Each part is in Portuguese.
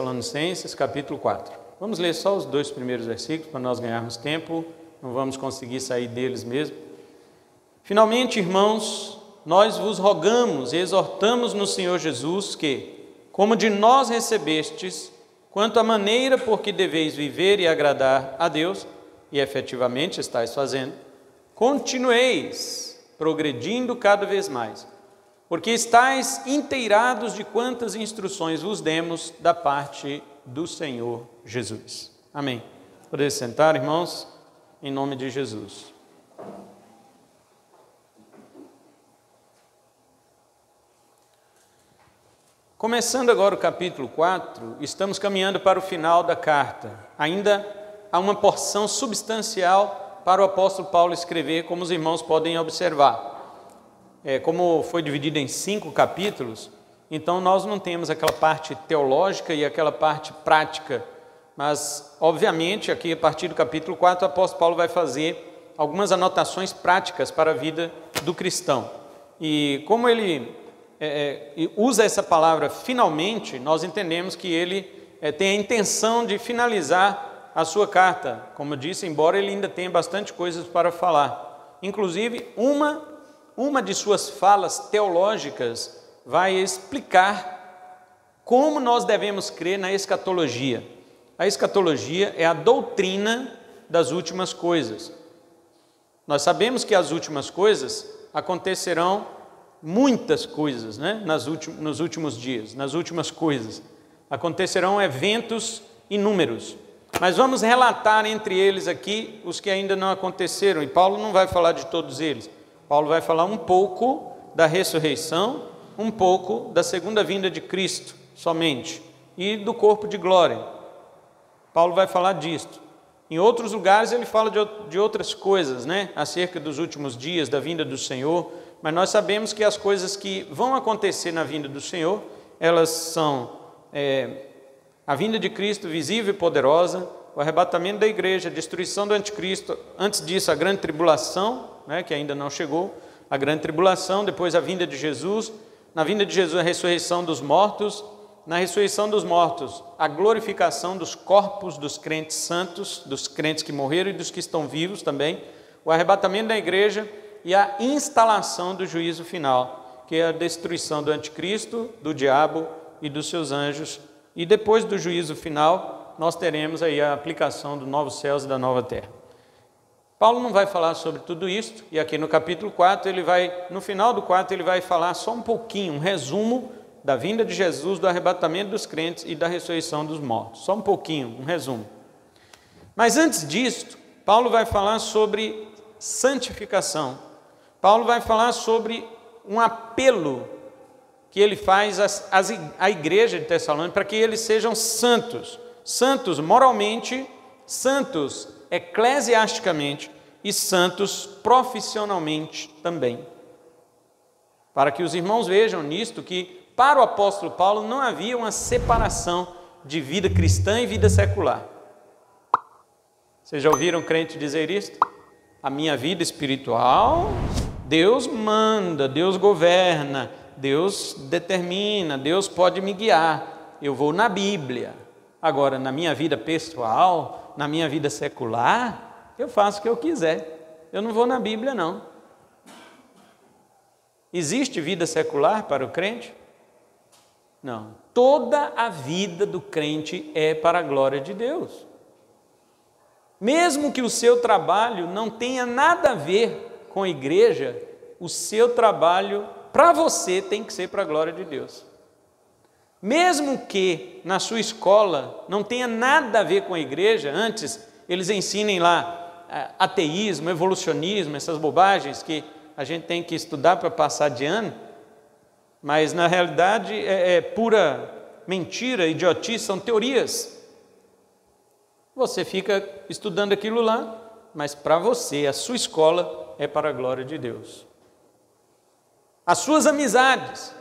1 Tessalonicenses, capítulo 4. Vamos ler só os dois primeiros versículos para nós ganharmos tempo, não vamos conseguir sair deles mesmo. Finalmente, irmãos, nós vos rogamos e exortamos no Senhor Jesus que, como de nós recebestes, quanto à maneira por que deveis viver e agradar a Deus, e efetivamente estáis fazendo, continueis progredindo cada vez mais, porque estáis inteirados de quantas instruções vos demos da parte do Senhor Jesus. Amém. Poder sentar, irmãos, em nome de Jesus. Começando agora o capítulo 4, estamos caminhando para o final da carta. Ainda há uma porção substancial para o apóstolo Paulo escrever, como os irmãos podem observar. É, como foi dividido em cinco capítulos, então nós não temos aquela parte teológica e aquela parte prática, mas, obviamente, aqui a partir do capítulo 4, o apóstolo Paulo vai fazer algumas anotações práticas para a vida do cristão. E como ele é, é usa essa palavra finalmente, nós entendemos que ele é, tem a intenção de finalizar a sua carta. Como eu disse, embora ele ainda tenha bastante coisas para falar. Inclusive, uma, uma de suas falas teológicas vai explicar como nós devemos crer na escatologia. A escatologia é a doutrina das últimas coisas. Nós sabemos que as últimas coisas acontecerão muitas coisas né? Nas últimos, nos últimos dias, nas últimas coisas. Acontecerão eventos inúmeros. Mas vamos relatar entre eles aqui os que ainda não aconteceram. E Paulo não vai falar de todos eles. Paulo vai falar um pouco da ressurreição, um pouco da segunda vinda de Cristo somente e do corpo de glória. Paulo vai falar disto. Em outros lugares ele fala de, outras coisas, né? Acerca dos últimos dias, da vinda do Senhor mas nós sabemos que as coisas que vão acontecer na vinda do Senhor, elas são é, a vinda de Cristo visível e poderosa, o arrebatamento da igreja, a destruição do anticristo, antes disso a grande tribulação, né, que ainda não chegou, a grande tribulação, depois a vinda de Jesus, na vinda de Jesus a ressurreição dos mortos, na ressurreição dos mortos a glorificação dos corpos dos crentes santos, dos crentes que morreram e dos que estão vivos também, o arrebatamento da igreja, e a instalação do juízo final, que é a destruição do anticristo, do diabo e dos seus anjos. E depois do juízo final, nós teremos aí a aplicação dos novos céus e da nova terra. Paulo não vai falar sobre tudo isso, e aqui no capítulo 4, ele vai, no final do 4, ele vai falar só um pouquinho, um resumo da vinda de Jesus, do arrebatamento dos crentes e da ressurreição dos mortos. Só um pouquinho, um resumo. Mas antes disso, Paulo vai falar sobre santificação. Paulo vai falar sobre um apelo que ele faz à igreja de Tessalônica para que eles sejam santos, santos moralmente, santos eclesiasticamente e santos profissionalmente também. Para que os irmãos vejam nisto que para o apóstolo Paulo não havia uma separação de vida cristã e vida secular. Vocês já ouviram crente dizer isto? A minha vida espiritual Deus manda, Deus governa, Deus determina, Deus pode me guiar. Eu vou na Bíblia. Agora, na minha vida pessoal, na minha vida secular, eu faço o que eu quiser. Eu não vou na Bíblia, não. Existe vida secular para o crente? Não. Toda a vida do crente é para a glória de Deus. Mesmo que o seu trabalho não tenha nada a ver com a igreja, o seu trabalho para você tem que ser para a glória de Deus. Mesmo que na sua escola não tenha nada a ver com a igreja, antes eles ensinem lá é, ateísmo, evolucionismo, essas bobagens que a gente tem que estudar para passar de ano, mas na realidade é, é pura mentira, idiotice, são teorias. Você fica estudando aquilo lá, mas para você, a sua escola, é para a glória de Deus. As suas amizades,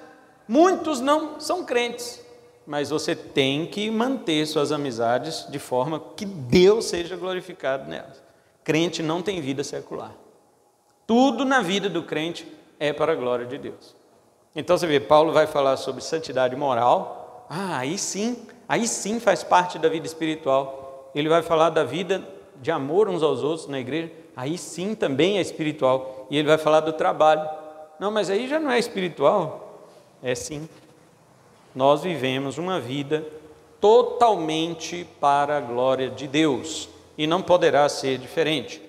muitos não são crentes, mas você tem que manter suas amizades de forma que Deus seja glorificado nelas. Crente não tem vida secular. Tudo na vida do crente é para a glória de Deus. Então você vê, Paulo vai falar sobre santidade moral. Ah, aí sim, aí sim faz parte da vida espiritual. Ele vai falar da vida de amor uns aos outros na igreja, aí sim também é espiritual. E ele vai falar do trabalho. Não, mas aí já não é espiritual. É sim. Nós vivemos uma vida totalmente para a glória de Deus e não poderá ser diferente.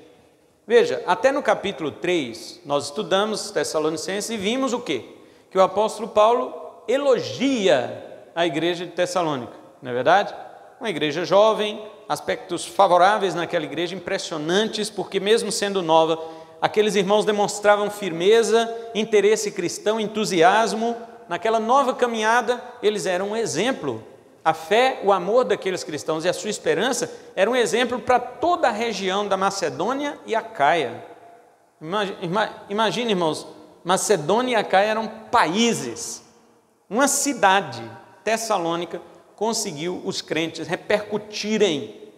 Veja, até no capítulo 3, nós estudamos Tessalonicenses e vimos o quê? Que o apóstolo Paulo elogia a igreja de Tessalônica, não é verdade? Uma igreja jovem, aspectos favoráveis naquela igreja, impressionantes, porque mesmo sendo nova, aqueles irmãos demonstravam firmeza, interesse cristão, entusiasmo. Naquela nova caminhada, eles eram um exemplo. A fé, o amor daqueles cristãos e a sua esperança era um exemplo para toda a região da Macedônia e Acaia. Imagine, irmãos, Macedônia e Acaia eram países. Uma cidade, Tessalônica, conseguiu os crentes repercutirem,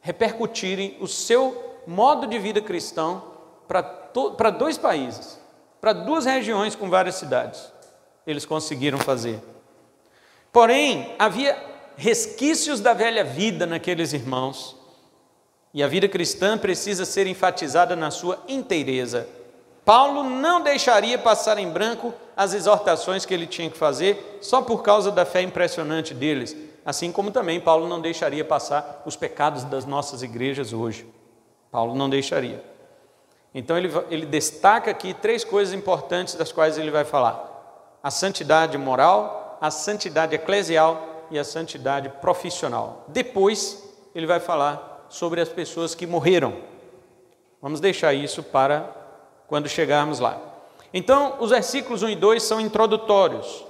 repercutirem o seu modo de vida cristão para dois países, para duas regiões com várias cidades. Eles conseguiram fazer. Porém, havia resquícios da velha vida naqueles irmãos, e a vida cristã precisa ser enfatizada na sua inteireza. Paulo não deixaria passar em branco as exortações que ele tinha que fazer só por causa da fé impressionante deles, assim como também Paulo não deixaria passar os pecados das nossas igrejas hoje. Paulo não deixaria. Então ele, ele destaca aqui três coisas importantes das quais ele vai falar: a santidade moral, a santidade eclesial e a santidade profissional. Depois ele vai falar sobre as pessoas que morreram. Vamos deixar isso para quando chegarmos lá. Então, os versículos 1 e 2 são introdutórios,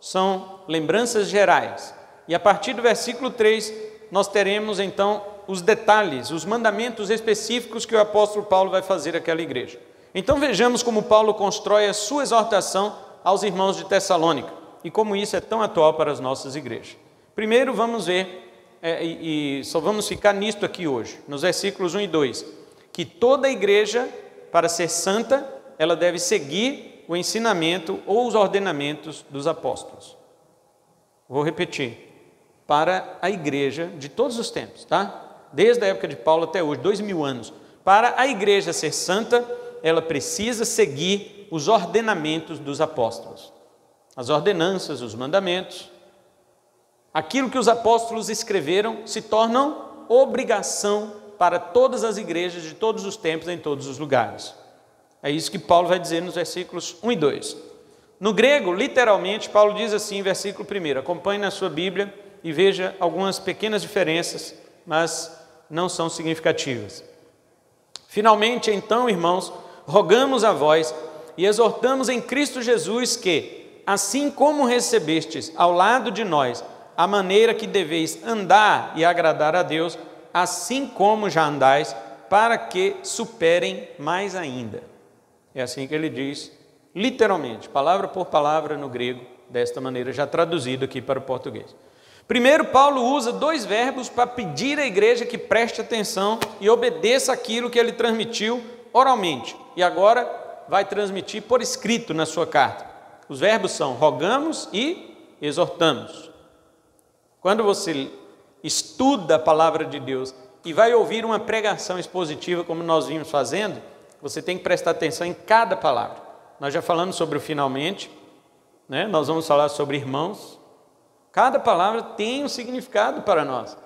são lembranças gerais. E a partir do versículo 3, nós teremos então os detalhes, os mandamentos específicos que o apóstolo Paulo vai fazer àquela igreja. Então vejamos como Paulo constrói a sua exortação aos irmãos de Tessalônica e como isso é tão atual para as nossas igrejas. Primeiro vamos ver, é, e, e só vamos ficar nisto aqui hoje, nos versículos 1 e 2, que toda igreja, para ser santa, ela deve seguir o ensinamento ou os ordenamentos dos apóstolos. Vou repetir. Para a igreja de todos os tempos, tá? desde a época de Paulo até hoje, dois mil anos. Para a igreja ser santa, ela precisa seguir os ordenamentos dos apóstolos, as ordenanças, os mandamentos. Aquilo que os apóstolos escreveram se tornam obrigação para todas as igrejas de todos os tempos, em todos os lugares. É isso que Paulo vai dizer nos versículos 1 e 2. No grego, literalmente, Paulo diz assim, versículo 1. Acompanhe na sua Bíblia e veja algumas pequenas diferenças, mas não são significativas. Finalmente, então, irmãos, rogamos a vós e exortamos em Cristo Jesus que, assim como recebestes ao lado de nós a maneira que deveis andar e agradar a Deus, assim como já andais, para que superem mais ainda. É assim que ele diz, literalmente, palavra por palavra no grego, desta maneira, já traduzido aqui para o português. Primeiro, Paulo usa dois verbos para pedir à igreja que preste atenção e obedeça aquilo que ele transmitiu oralmente. E agora vai transmitir por escrito na sua carta. Os verbos são rogamos e exortamos. Quando você estuda a palavra de Deus e vai ouvir uma pregação expositiva, como nós vimos fazendo, você tem que prestar atenção em cada palavra. Nós já falamos sobre o finalmente, né? nós vamos falar sobre irmãos, Cada palavra tem um significado para nós.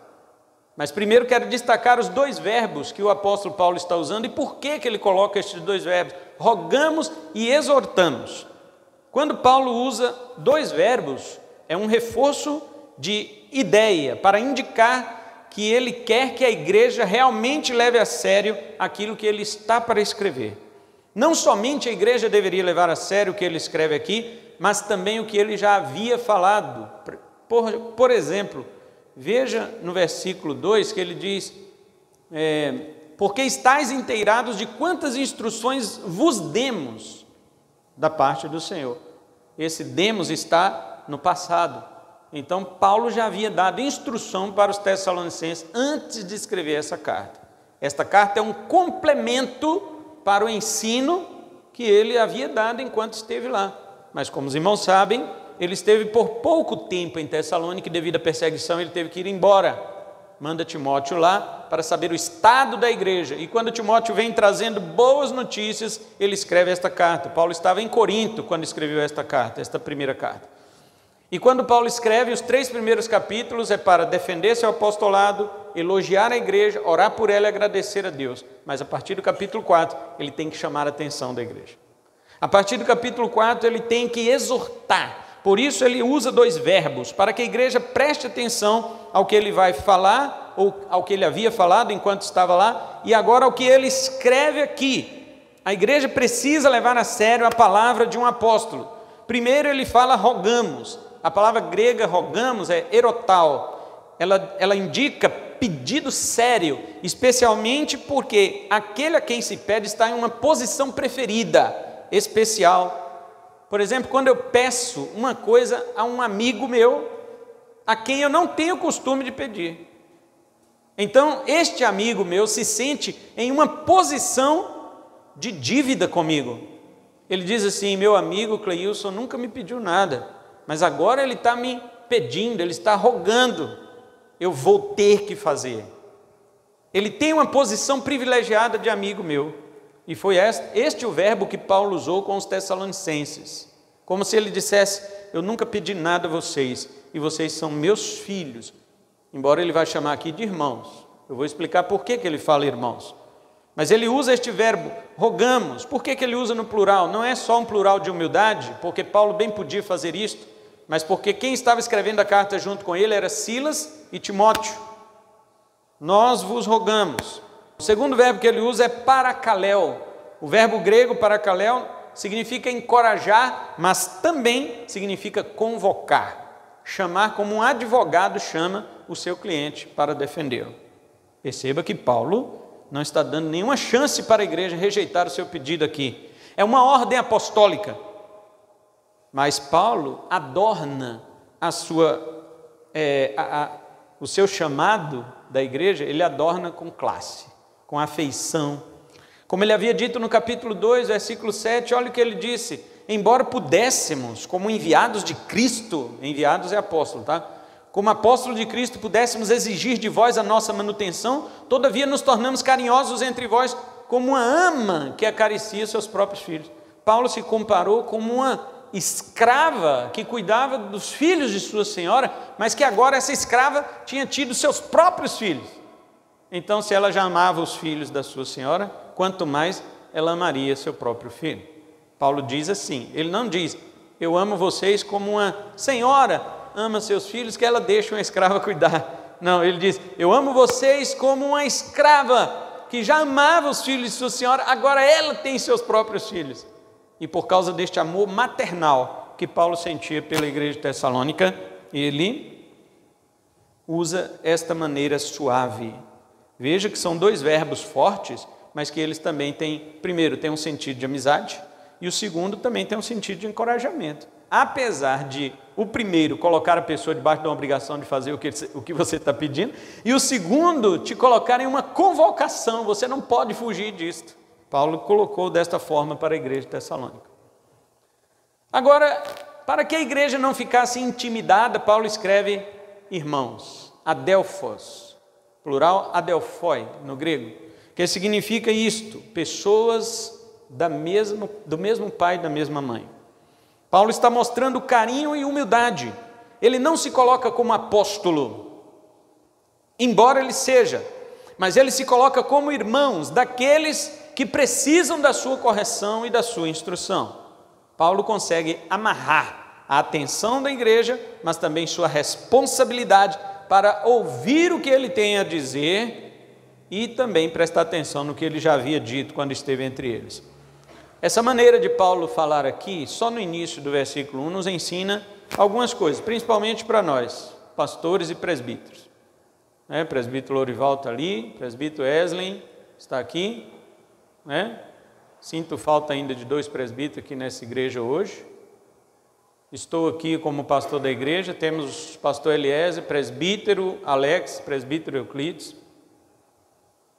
Mas primeiro quero destacar os dois verbos que o apóstolo Paulo está usando e por que, que ele coloca estes dois verbos: rogamos e exortamos. Quando Paulo usa dois verbos, é um reforço de ideia para indicar que ele quer que a igreja realmente leve a sério aquilo que ele está para escrever. Não somente a igreja deveria levar a sério o que ele escreve aqui, mas também o que ele já havia falado por, por exemplo, veja no versículo 2 que ele diz: é, Porque estáis inteirados de quantas instruções vos demos da parte do Senhor. Esse demos está no passado. Então, Paulo já havia dado instrução para os Tessalonicenses antes de escrever essa carta. Esta carta é um complemento para o ensino que ele havia dado enquanto esteve lá. Mas, como os irmãos sabem, ele esteve por pouco tempo em Tessalônica, devido à perseguição, ele teve que ir embora. Manda Timóteo lá para saber o estado da igreja. E quando Timóteo vem trazendo boas notícias, ele escreve esta carta. Paulo estava em Corinto quando escreveu esta carta, esta primeira carta. E quando Paulo escreve os três primeiros capítulos, é para defender seu apostolado, elogiar a igreja, orar por ela e agradecer a Deus. Mas a partir do capítulo 4, ele tem que chamar a atenção da igreja. A partir do capítulo 4, ele tem que exortar. Por isso, ele usa dois verbos, para que a igreja preste atenção ao que ele vai falar, ou ao que ele havia falado enquanto estava lá, e agora ao que ele escreve aqui. A igreja precisa levar a sério a palavra de um apóstolo. Primeiro, ele fala rogamos. A palavra grega rogamos é erotal. Ela, ela indica pedido sério, especialmente porque aquele a quem se pede está em uma posição preferida especial. Por exemplo, quando eu peço uma coisa a um amigo meu, a quem eu não tenho costume de pedir. Então, este amigo meu se sente em uma posição de dívida comigo. Ele diz assim: Meu amigo Cleilson nunca me pediu nada, mas agora ele está me pedindo, ele está rogando, eu vou ter que fazer. Ele tem uma posição privilegiada de amigo meu. E foi este o verbo que Paulo usou com os Tessalonicenses. Como se ele dissesse: Eu nunca pedi nada a vocês, e vocês são meus filhos. Embora ele vá chamar aqui de irmãos. Eu vou explicar por que, que ele fala irmãos. Mas ele usa este verbo, rogamos. Por que, que ele usa no plural? Não é só um plural de humildade, porque Paulo bem podia fazer isto, mas porque quem estava escrevendo a carta junto com ele era Silas e Timóteo. Nós vos rogamos. O segundo verbo que ele usa é paracaléu. O verbo grego paracaléu significa encorajar, mas também significa convocar, chamar como um advogado chama o seu cliente para defendê-lo. Perceba que Paulo não está dando nenhuma chance para a igreja rejeitar o seu pedido aqui. É uma ordem apostólica. Mas Paulo adorna a sua, é, a, a, o seu chamado da igreja, ele adorna com classe com afeição. Como ele havia dito no capítulo 2, versículo 7, olha o que ele disse: Embora pudéssemos, como enviados de Cristo, enviados é apóstolo, tá? Como apóstolo de Cristo, pudéssemos exigir de vós a nossa manutenção, todavia nos tornamos carinhosos entre vós, como uma ama que acaricia seus próprios filhos. Paulo se comparou como uma escrava que cuidava dos filhos de sua senhora, mas que agora essa escrava tinha tido seus próprios filhos. Então, se ela já amava os filhos da sua senhora, quanto mais ela amaria seu próprio filho. Paulo diz assim: ele não diz, eu amo vocês como uma senhora ama seus filhos, que ela deixa uma escrava cuidar. Não, ele diz, eu amo vocês como uma escrava que já amava os filhos de sua senhora, agora ela tem seus próprios filhos. E por causa deste amor maternal que Paulo sentia pela igreja de Tessalônica, ele usa esta maneira suave Veja que são dois verbos fortes, mas que eles também têm, primeiro, tem um sentido de amizade, e o segundo também tem um sentido de encorajamento. Apesar de o primeiro colocar a pessoa debaixo de uma obrigação de fazer o que, o que você está pedindo, e o segundo te colocar em uma convocação, você não pode fugir disto. Paulo colocou desta forma para a igreja de Tessalônica. Agora, para que a igreja não ficasse intimidada, Paulo escreve irmãos, adelfos, plural adelphoi no grego, que significa isto: pessoas da mesma, do mesmo pai e da mesma mãe. Paulo está mostrando carinho e humildade. Ele não se coloca como apóstolo, embora ele seja, mas ele se coloca como irmãos daqueles que precisam da sua correção e da sua instrução. Paulo consegue amarrar a atenção da igreja, mas também sua responsabilidade para ouvir o que ele tem a dizer e também prestar atenção no que ele já havia dito quando esteve entre eles. Essa maneira de Paulo falar aqui, só no início do versículo 1, nos ensina algumas coisas, principalmente para nós, pastores e presbíteros. Né? Presbítero Lorival está ali, presbítero Eslen está aqui. Né? Sinto falta ainda de dois presbíteros aqui nessa igreja hoje. Estou aqui como pastor da igreja, temos pastor Eliezer, presbítero Alex, presbítero Euclides.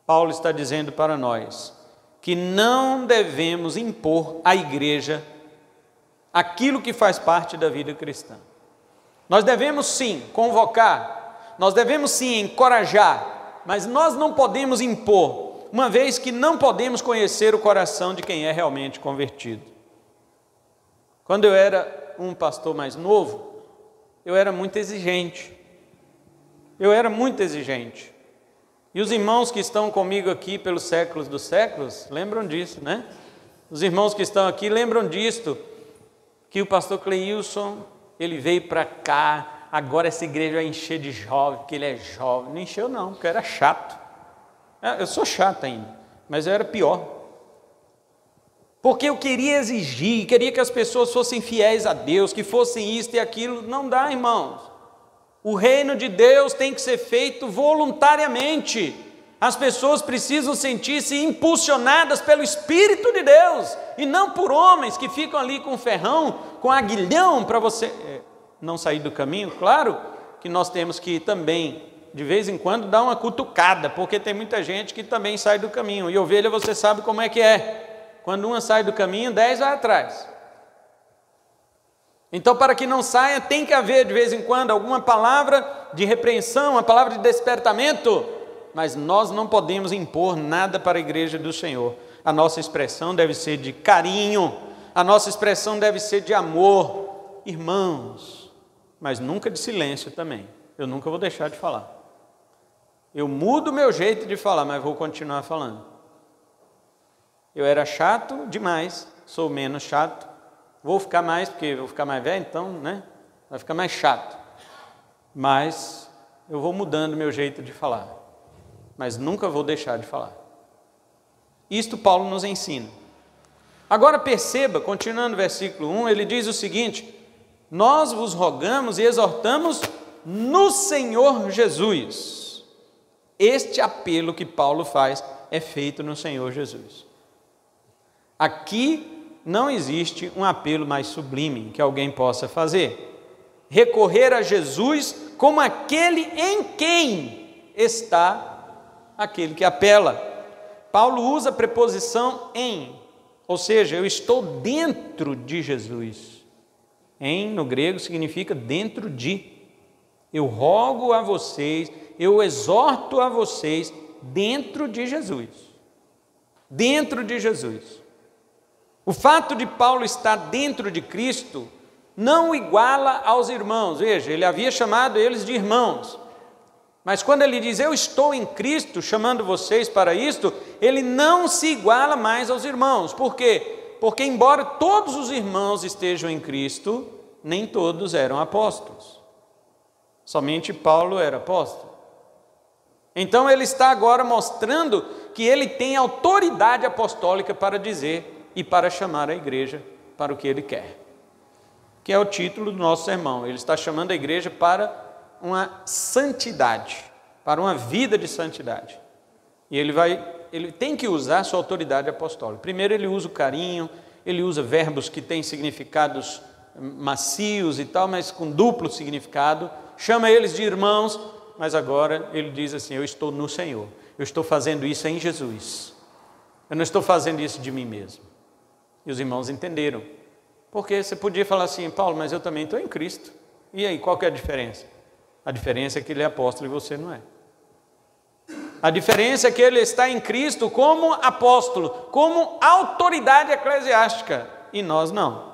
Paulo está dizendo para nós que não devemos impor à igreja aquilo que faz parte da vida cristã. Nós devemos sim convocar, nós devemos sim encorajar, mas nós não podemos impor, uma vez que não podemos conhecer o coração de quem é realmente convertido. Quando eu era um pastor mais novo, eu era muito exigente. Eu era muito exigente. E os irmãos que estão comigo aqui pelos séculos dos séculos lembram disso, né? Os irmãos que estão aqui lembram disto, que o pastor Cleilson, ele veio para cá, agora essa igreja vai encher de jovem, porque ele é jovem. Não encheu não, porque era chato. É, eu sou chato ainda, mas eu era pior. Porque eu queria exigir, queria que as pessoas fossem fiéis a Deus, que fossem isto e aquilo. Não dá, irmãos. O reino de Deus tem que ser feito voluntariamente. As pessoas precisam sentir-se impulsionadas pelo Espírito de Deus e não por homens que ficam ali com ferrão, com aguilhão para você é, não sair do caminho. Claro que nós temos que também, de vez em quando, dar uma cutucada, porque tem muita gente que também sai do caminho. E ovelha, você sabe como é que é. Quando uma sai do caminho, dez vai atrás. Então, para que não saia, tem que haver de vez em quando alguma palavra de repreensão, uma palavra de despertamento mas nós não podemos impor nada para a igreja do Senhor. A nossa expressão deve ser de carinho, a nossa expressão deve ser de amor, irmãos, mas nunca de silêncio também. Eu nunca vou deixar de falar. Eu mudo meu jeito de falar, mas vou continuar falando. Eu era chato demais, sou menos chato. Vou ficar mais, porque vou ficar mais velho, então, né? Vai ficar mais chato. Mas eu vou mudando meu jeito de falar mas nunca vou deixar de falar. Isto Paulo nos ensina. Agora perceba, continuando o versículo 1, ele diz o seguinte: Nós vos rogamos e exortamos no Senhor Jesus. Este apelo que Paulo faz é feito no Senhor Jesus. Aqui não existe um apelo mais sublime que alguém possa fazer. Recorrer a Jesus como aquele em quem está aquele que apela. Paulo usa a preposição em, ou seja, eu estou dentro de Jesus. Em, no grego, significa dentro de. Eu rogo a vocês, eu exorto a vocês dentro de Jesus. Dentro de Jesus. O fato de Paulo estar dentro de Cristo não iguala aos irmãos. Veja, ele havia chamado eles de irmãos. Mas quando ele diz eu estou em Cristo, chamando vocês para isto, ele não se iguala mais aos irmãos. Por quê? Porque, embora todos os irmãos estejam em Cristo, nem todos eram apóstolos. Somente Paulo era apóstolo. Então ele está agora mostrando que ele tem autoridade apostólica para dizer e para chamar a igreja para o que ele quer. Que é o título do nosso sermão. Ele está chamando a igreja para uma santidade, para uma vida de santidade. E ele vai, ele tem que usar sua autoridade apostólica. Primeiro ele usa o carinho, ele usa verbos que têm significados macios e tal, mas com duplo significado. Chama eles de irmãos, mas agora ele diz assim: Eu estou no Senhor, eu estou fazendo isso em Jesus, eu não estou fazendo isso de mim mesmo. E os irmãos entenderam, porque você podia falar assim, Paulo, mas eu também estou em Cristo. E aí, qual que é a diferença? A diferença é que ele é apóstolo e você não é. A diferença é que ele está em Cristo como apóstolo, como autoridade eclesiástica, e nós não.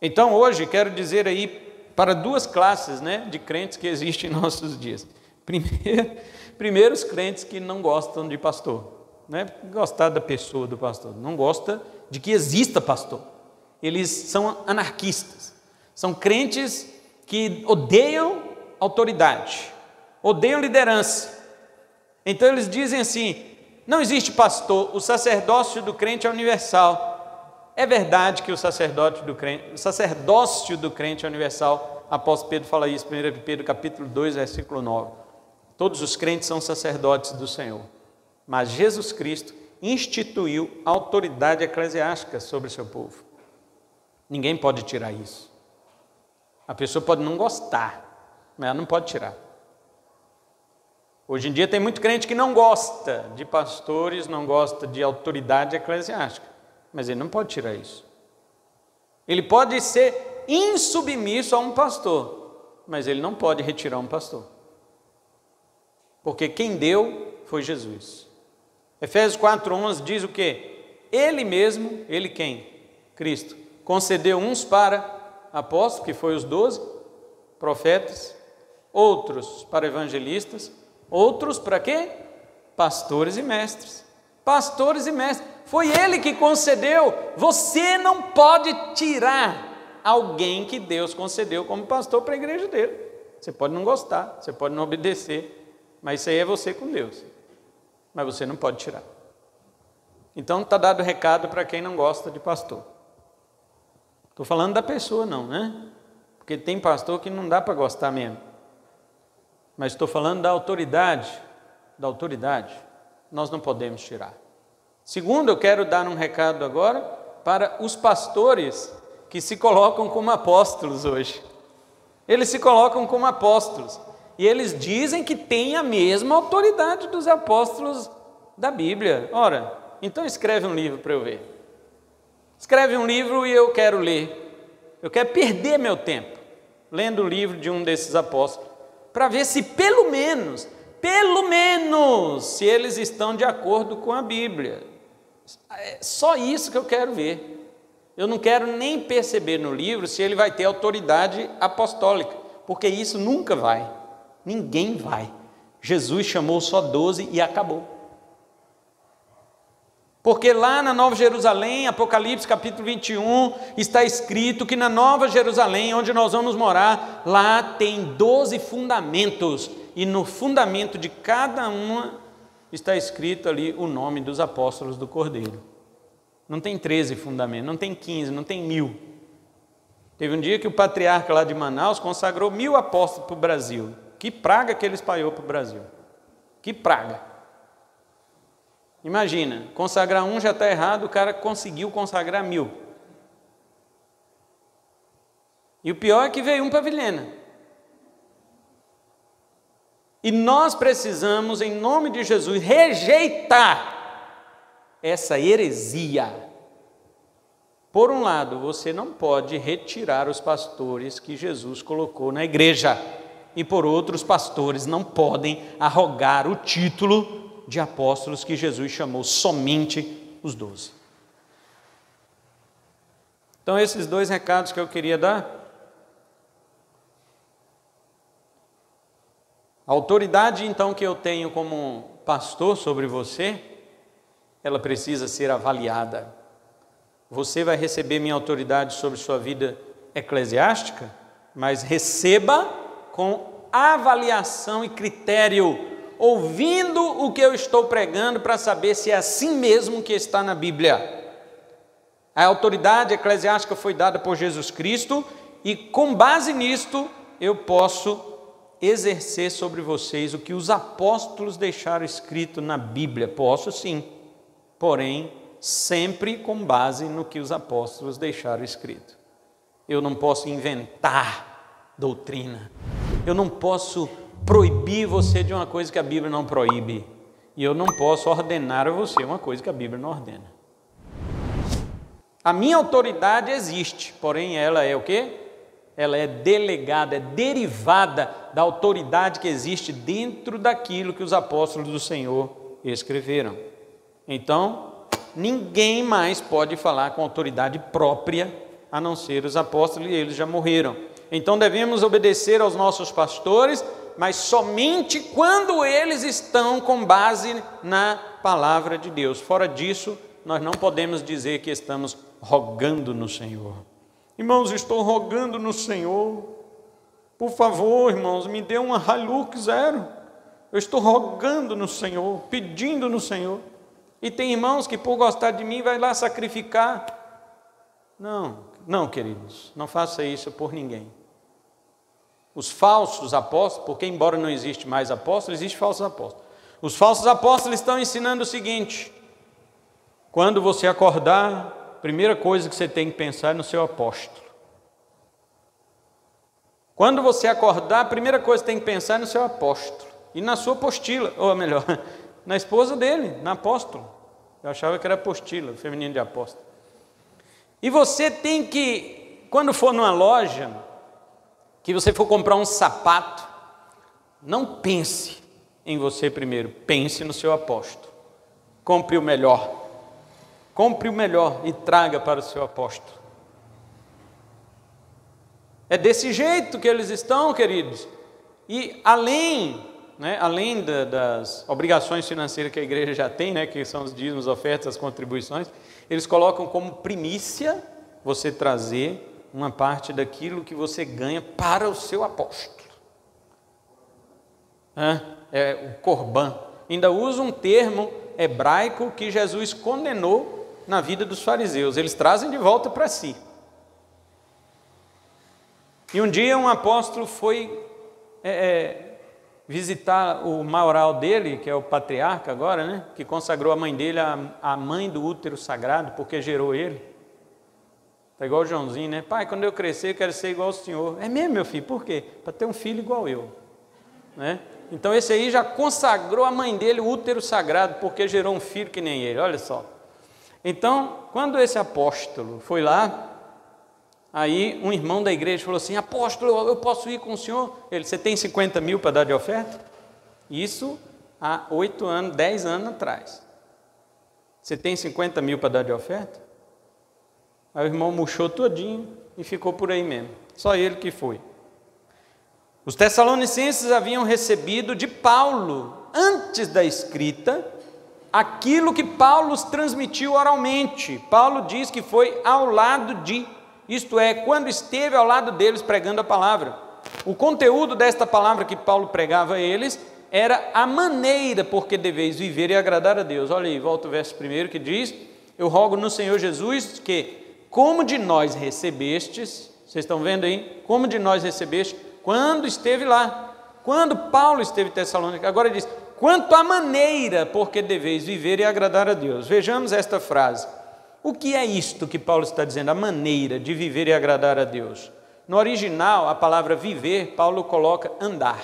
Então hoje quero dizer aí para duas classes né, de crentes que existem em nossos dias. Primeiro, primeiro os crentes que não gostam de pastor, né? gostar da pessoa do pastor, não gosta de que exista pastor. Eles são anarquistas, são crentes que odeiam autoridade, odeiam liderança. Então eles dizem assim: não existe pastor, o sacerdócio do crente é universal. É verdade que o sacerdote do crente, o sacerdócio do crente é universal. Apóstolo Pedro fala isso, 1 Pedro capítulo 2, versículo 9. Todos os crentes são sacerdotes do Senhor. Mas Jesus Cristo instituiu autoridade eclesiástica sobre seu povo. Ninguém pode tirar isso. A pessoa pode não gostar, mas ela não pode tirar. Hoje em dia tem muito crente que não gosta de pastores, não gosta de autoridade eclesiástica, mas ele não pode tirar isso. Ele pode ser insubmisso a um pastor, mas ele não pode retirar um pastor. Porque quem deu foi Jesus. Efésios 4:11 diz o quê? Ele mesmo, ele quem? Cristo. Concedeu uns para apóstolos, que foi os doze, profetas, outros para evangelistas, outros para quê? Pastores e mestres. Pastores e mestres. Foi ele que concedeu. Você não pode tirar alguém que Deus concedeu como pastor para a igreja dele. Você pode não gostar, você pode não obedecer, mas isso aí é você com Deus. Mas você não pode tirar. Então está dado recado para quem não gosta de pastor. Estou falando da pessoa, não, né? Porque tem pastor que não dá para gostar mesmo. Mas estou falando da autoridade. Da autoridade. Nós não podemos tirar. Segundo, eu quero dar um recado agora para os pastores que se colocam como apóstolos hoje. Eles se colocam como apóstolos. E eles dizem que têm a mesma autoridade dos apóstolos da Bíblia. Ora, então escreve um livro para eu ver. Escreve um livro e eu quero ler. Eu quero perder meu tempo lendo o livro de um desses apóstolos, para ver se pelo menos, pelo menos, se eles estão de acordo com a Bíblia. É só isso que eu quero ver. Eu não quero nem perceber no livro se ele vai ter autoridade apostólica, porque isso nunca vai. Ninguém vai. Jesus chamou só doze e acabou. Porque lá na Nova Jerusalém, Apocalipse capítulo 21, está escrito que na Nova Jerusalém, onde nós vamos morar, lá tem doze fundamentos, e no fundamento de cada uma está escrito ali o nome dos apóstolos do Cordeiro. Não tem 13 fundamentos, não tem 15, não tem mil. Teve um dia que o patriarca lá de Manaus consagrou mil apóstolos para o Brasil. Que praga que ele espalhou para o Brasil. Que praga. Imagina, consagrar um já está errado, o cara conseguiu consagrar mil. E o pior é que veio um para Vilhena. E nós precisamos, em nome de Jesus, rejeitar essa heresia. Por um lado, você não pode retirar os pastores que Jesus colocou na igreja. E por outro, os pastores não podem arrogar o título de apóstolos que Jesus chamou somente os doze. Então, esses dois recados que eu queria dar. A autoridade, então, que eu tenho como pastor sobre você, ela precisa ser avaliada. Você vai receber minha autoridade sobre sua vida eclesiástica, mas receba com avaliação e critério ouvindo o que eu estou pregando para saber se é assim mesmo que está na Bíblia. A autoridade eclesiástica foi dada por Jesus Cristo e, com base nisto, eu posso exercer sobre vocês o que os apóstolos deixaram escrito na Bíblia. Posso sim, porém, sempre com base no que os apóstolos deixaram escrito. Eu não posso inventar doutrina, eu não posso proibir você de uma coisa que a Bíblia não proíbe. E eu não posso ordenar a você uma coisa que a Bíblia não ordena. A minha autoridade existe, porém ela é o quê? Ela é delegada, é derivada da autoridade que existe dentro daquilo que os apóstolos do Senhor escreveram. Então, ninguém mais pode falar com autoridade própria a não ser os apóstolos e eles já morreram. Então devemos obedecer aos nossos pastores mas somente quando eles estão com base na palavra de Deus. Fora disso, nós não podemos dizer que estamos rogando no Senhor. Irmãos, estou rogando no Senhor. Por favor, irmãos, me dê uma Hilux zero. Eu estou rogando no Senhor, pedindo no Senhor. E tem irmãos que por gostar de mim vai lá sacrificar. Não, não, queridos, não faça isso por ninguém os falsos apóstolos, porque embora não existe mais apóstolo, existe falsos apóstolos. Os falsos apóstolos estão ensinando o seguinte: quando você acordar, a primeira coisa que você tem que pensar é no seu apóstolo. Quando você acordar, a primeira coisa que tem que pensar é no seu apóstolo e na sua apostila, ou melhor, na esposa dele, na apóstolo. Eu achava que era apostila, feminino de apóstolo. E você tem que, quando for numa loja, que você for comprar um sapato, não pense em você primeiro, pense no seu apóstolo. Compre o melhor. Compre o melhor e traga para o seu apóstolo. É desse jeito que eles estão, queridos. E além, né, além da, das obrigações financeiras que a igreja já tem, né, que são os dízimos, ofertas, as contribuições, eles colocam como primícia você trazer uma parte daquilo que você ganha para o seu apóstolo. É, o corban. Ainda usa um termo hebraico que Jesus condenou na vida dos fariseus. Eles trazem de volta para si. E um dia um apóstolo foi é, é, visitar o maioral dele, que é o patriarca agora, né? Que consagrou a mãe dele a mãe do útero sagrado, porque gerou ele. Está igual o Joãozinho, né? Pai, quando eu crescer, eu quero ser igual ao senhor. É mesmo, meu filho, por quê? Para ter um filho igual eu. Né? Então esse aí já consagrou a mãe dele o útero sagrado, porque gerou um filho que nem ele, olha só. Então, quando esse apóstolo foi lá, aí um irmão da igreja falou assim: Apóstolo, eu posso ir com o senhor? Ele, você tem 50 mil para dar de oferta? Isso há oito anos, dez anos atrás. Você tem 50 mil para dar de oferta? Aí o irmão murchou todinho e ficou por aí mesmo. Só ele que foi. Os Tessalonicenses haviam recebido de Paulo, antes da escrita, aquilo que Paulo transmitiu oralmente. Paulo diz que foi ao lado de, isto é, quando esteve ao lado deles pregando a palavra. O conteúdo desta palavra que Paulo pregava a eles era a maneira por que deveis viver e agradar a Deus. Olha aí, volta o verso primeiro que diz: Eu rogo no Senhor Jesus que, como de nós recebestes, vocês estão vendo aí? Como de nós recebestes, quando esteve lá, quando Paulo esteve em Tessalônica. Agora diz: quanto à maneira por que deveis viver e agradar a Deus. Vejamos esta frase. O que é isto que Paulo está dizendo? A maneira de viver e agradar a Deus. No original, a palavra viver, Paulo coloca andar.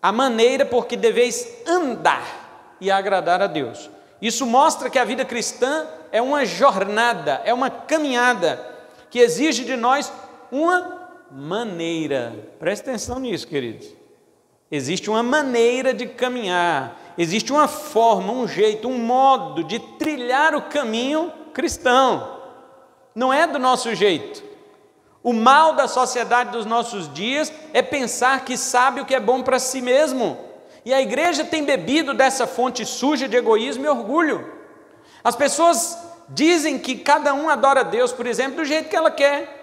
A maneira por que deveis andar e agradar a Deus. Isso mostra que a vida cristã é uma jornada, é uma caminhada que exige de nós uma maneira. Preste atenção nisso, queridos. Existe uma maneira de caminhar, existe uma forma, um jeito, um modo de trilhar o caminho cristão. Não é do nosso jeito. O mal da sociedade dos nossos dias é pensar que sabe o que é bom para si mesmo. E a igreja tem bebido dessa fonte suja de egoísmo e orgulho. As pessoas dizem que cada um adora Deus, por exemplo, do jeito que ela quer.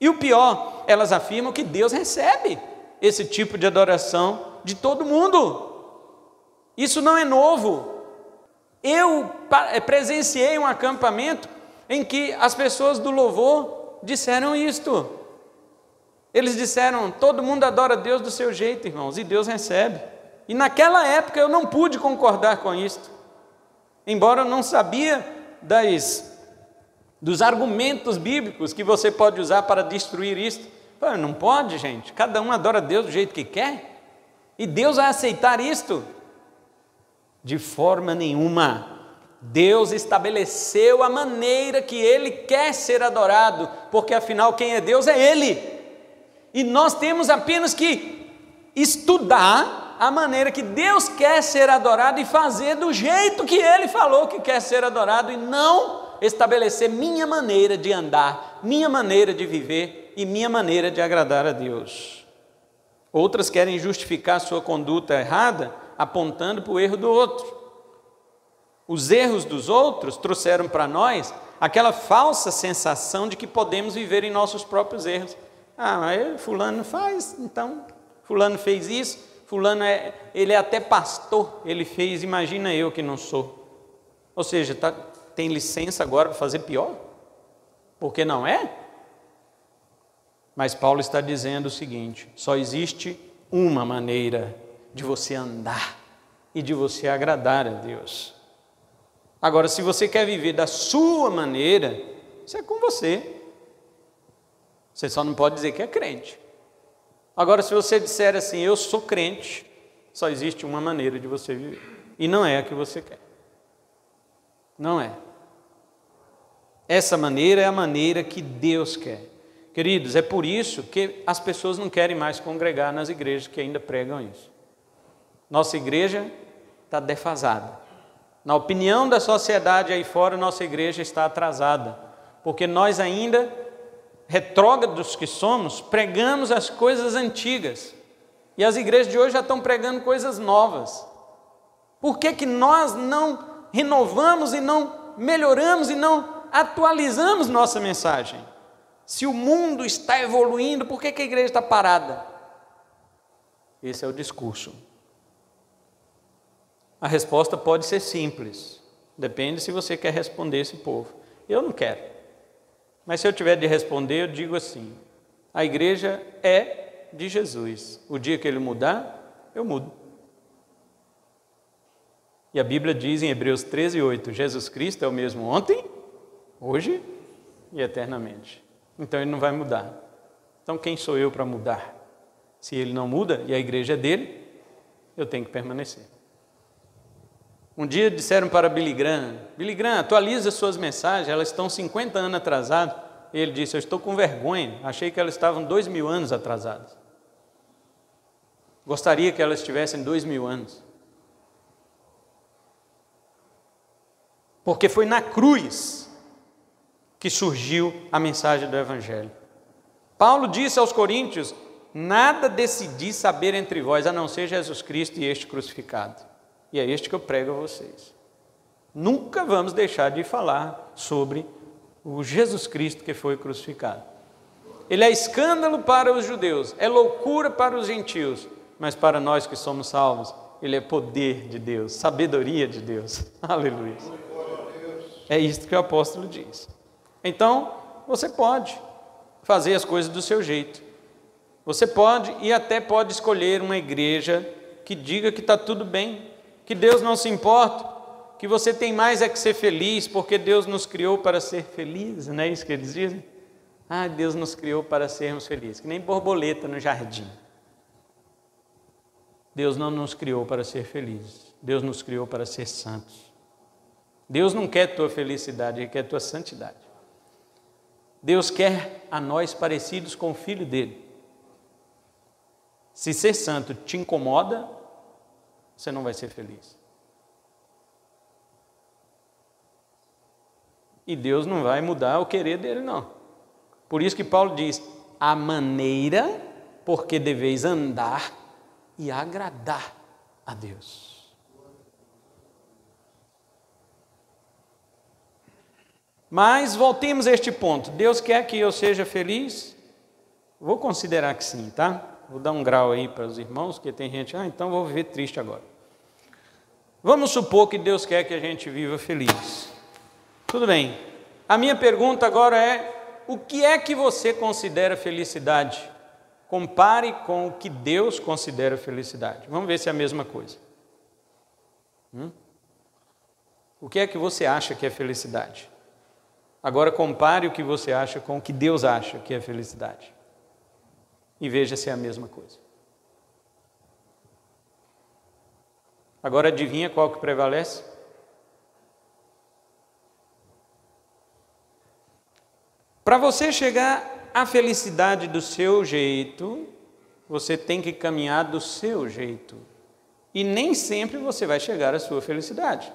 E o pior, elas afirmam que Deus recebe esse tipo de adoração de todo mundo. Isso não é novo. Eu eh, presenciei um acampamento em que as pessoas do louvor disseram isto. Eles disseram: todo mundo adora Deus do seu jeito, irmãos, e Deus recebe. E naquela época eu não pude concordar com isto, embora eu não sabia das dos argumentos bíblicos que você pode usar para destruir isto. Não pode, gente. Cada um adora Deus do jeito que quer. E Deus vai aceitar isto? De forma nenhuma. Deus estabeleceu a maneira que Ele quer ser adorado, porque afinal quem é Deus é Ele. E nós temos apenas que estudar a maneira que Deus quer ser adorado e fazer do jeito que Ele falou que quer ser adorado e não estabelecer minha maneira de andar, minha maneira de viver e minha maneira de agradar a Deus. Outras querem justificar sua conduta errada apontando para o erro do outro. Os erros dos outros trouxeram para nós aquela falsa sensação de que podemos viver em nossos próprios erros. Ah, mas fulano faz, então fulano fez isso, fulano é, ele é até pastor, ele fez, imagina eu que não sou. Ou seja, está tem licença agora para fazer pior? Porque não é? Mas Paulo está dizendo o seguinte: só existe uma maneira de você andar e de você agradar a Deus. Agora, se você quer viver da sua maneira, isso é com você. Você só não pode dizer que é crente. Agora, se você disser assim, eu sou crente, só existe uma maneira de você viver. E não é a que você quer. Não é. Essa maneira é a maneira que Deus quer. Queridos, é por isso que as pessoas não querem mais congregar nas igrejas que ainda pregam isso. Nossa igreja está defasada. Na opinião da sociedade aí fora, nossa igreja está atrasada, porque nós ainda, retrógrados que somos, pregamos as coisas antigas. E as igrejas de hoje já estão pregando coisas novas. Por que, que nós não renovamos e não melhoramos e não atualizamos nossa mensagem? Se o mundo está evoluindo, por que, que a igreja está parada? Esse é o discurso. A resposta pode ser simples, depende se você quer responder esse povo. Eu não quero. Mas se eu tiver de responder, eu digo assim: a igreja é de Jesus. O dia que ele mudar, eu mudo. E a Bíblia diz em Hebreus 13, 8: Jesus Cristo é o mesmo ontem, hoje e eternamente. Então ele não vai mudar. Então quem sou eu para mudar? Se ele não muda e a igreja é dele, eu tenho que permanecer. Um dia disseram para Billy Graham: Billy Graham, atualiza suas mensagens, elas estão 50 anos atrasadas. Ele disse: Eu estou com vergonha, achei que elas estavam dois mil anos atrasadas. Gostaria que elas estivessem dois mil anos. Porque foi na cruz que surgiu a mensagem do Evangelho. Paulo disse aos Coríntios: Nada decidi saber entre vós a não ser Jesus Cristo e este crucificado. E é este que eu prego a vocês. Nunca vamos deixar de falar sobre o Jesus Cristo que foi crucificado. Ele é escândalo para os judeus, é loucura para os gentios, mas para nós que somos salvos, ele é poder de Deus, sabedoria de Deus. Aleluia. É isto que o apóstolo diz. Então, você pode fazer as coisas do seu jeito. Você pode e até pode escolher uma igreja que diga que está tudo bem, que Deus não se importa, que você tem mais é que ser feliz, porque Deus nos criou para ser felizes, não é isso que eles dizem? Ah, Deus nos criou para sermos felizes, que nem borboleta no jardim. Deus não nos criou para ser felizes, Deus nos criou para ser santos. Deus não quer tua felicidade, Ele quer tua santidade. Deus quer a nós parecidos com o Filho dele. Se ser santo te incomoda, você não vai ser feliz. E Deus não vai mudar o querer dele, não. Por isso que Paulo diz: a maneira porque deveis andar e agradar a Deus. Mas voltemos a este ponto. Deus quer que eu seja feliz? Vou considerar que sim, tá? Vou dar um grau aí para os irmãos, que tem gente, ah, então vou viver triste agora. Vamos supor que Deus quer que a gente viva feliz. Tudo bem. A minha pergunta agora é: o que é que você considera felicidade? Compare com o que Deus considera felicidade. Vamos ver se é a mesma coisa. Hum? O que é que você acha que é felicidade? Agora compare o que você acha com o que Deus acha que é felicidade e veja se é a mesma coisa. Agora adivinha qual que prevalece? Para você chegar à felicidade do seu jeito, você tem que caminhar do seu jeito. E nem sempre você vai chegar à sua felicidade.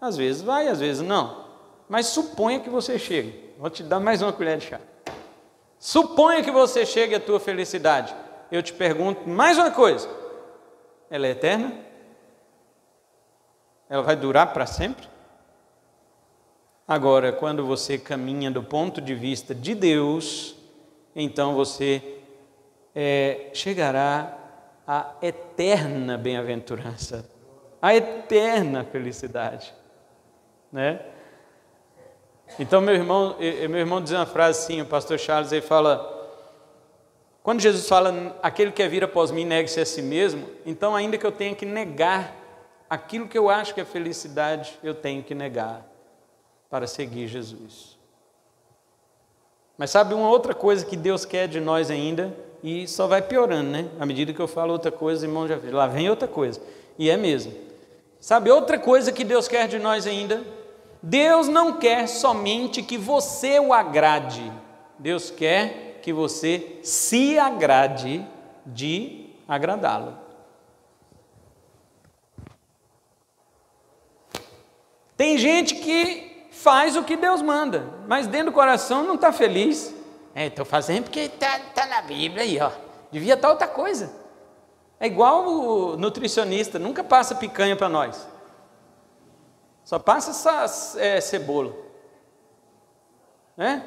Às vezes vai, às vezes não. Mas suponha que você chegue. Vou te dar mais uma colher de chá. Suponha que você chegue à tua felicidade. Eu te pergunto mais uma coisa: ela é eterna? Ela vai durar para sempre? Agora, quando você caminha do ponto de vista de Deus, então você é, chegará à eterna bem-aventurança, à eterna felicidade, né? Então, meu irmão, meu irmão diz uma frase assim, o pastor Charles, ele fala, quando Jesus fala, aquele que quer vir após mim, negue-se a si mesmo, então ainda que eu tenha que negar aquilo que eu acho que é felicidade, eu tenho que negar para seguir Jesus. Mas sabe uma outra coisa que Deus quer de nós ainda, e só vai piorando, né? À medida que eu falo outra coisa, irmão, já lá vem outra coisa. E é mesmo. Sabe outra coisa que Deus quer de nós ainda? Deus não quer somente que você o agrade, Deus quer que você se agrade de agradá-lo. Tem gente que faz o que Deus manda, mas dentro do coração não está feliz. É, estou fazendo porque está tá na Bíblia aí, ó. Devia estar outra coisa. É igual o nutricionista, nunca passa picanha para nós. Só passa essa é, cebola. Né?